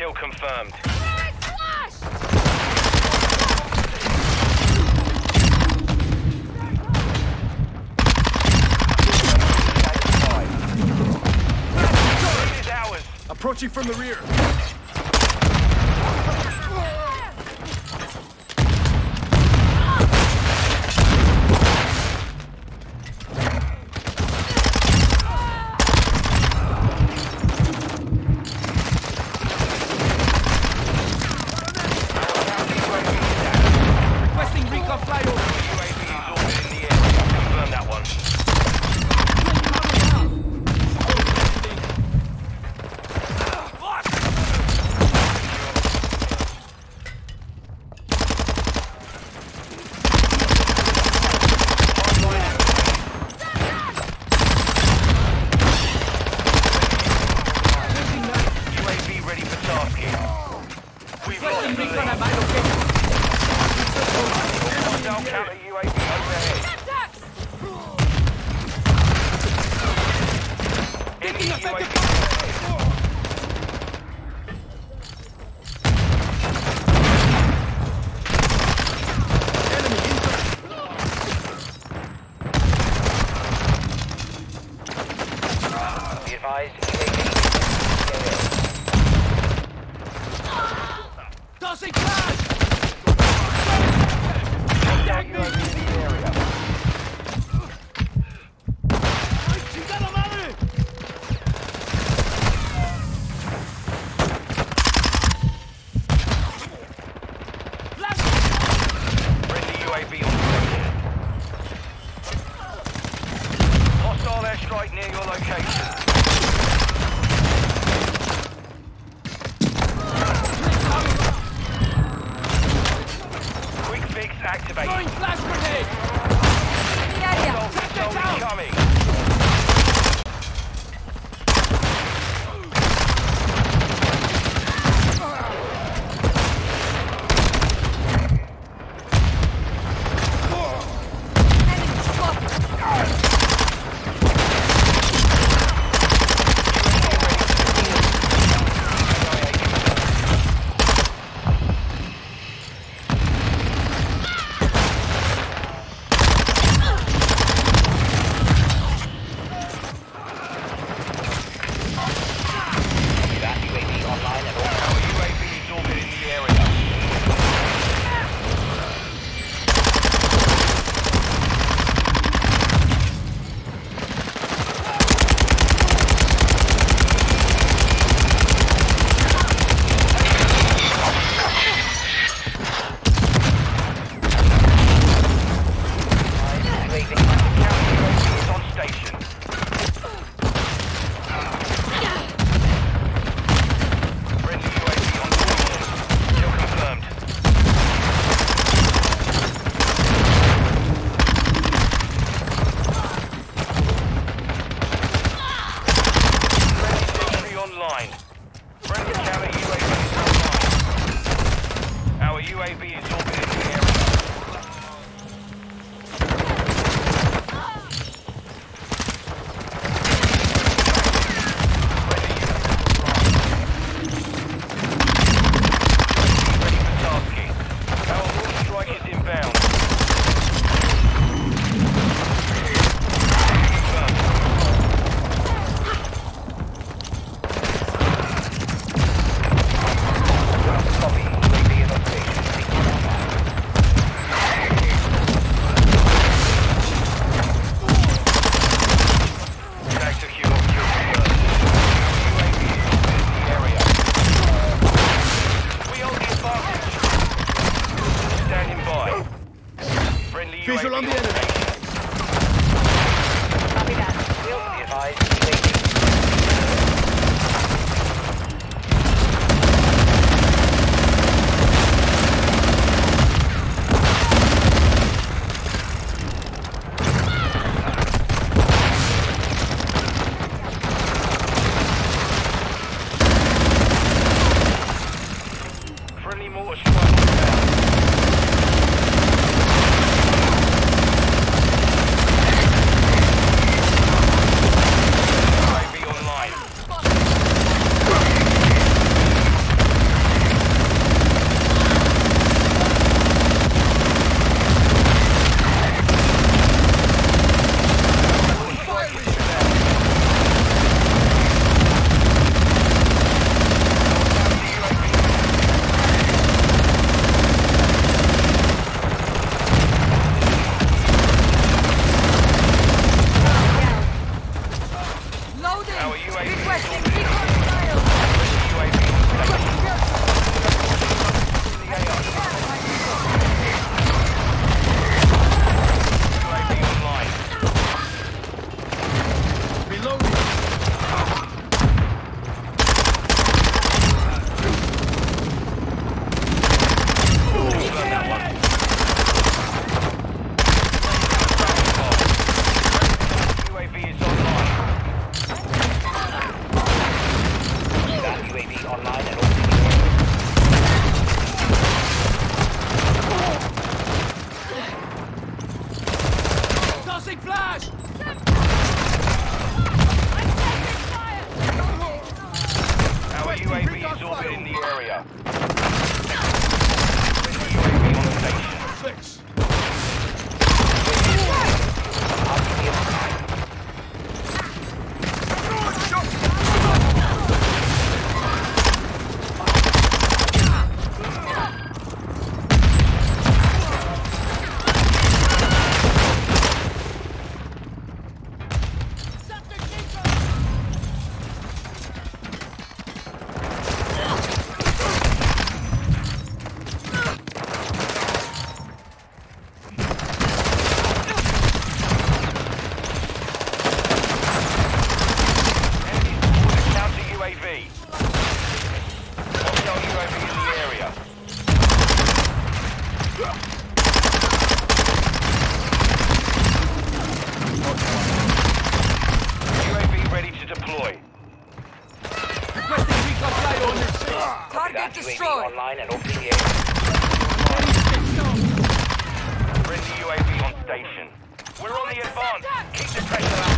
Kill confirmed. Approaching from the rear. Taking effective fire! Enemy Be advised, Throwing flashbang! Piso viene. Requesting UAV. Requesting UAV. destroyed. Online and opening the air. Friendly UAV on station. We're on the advance. Keep the pressure up.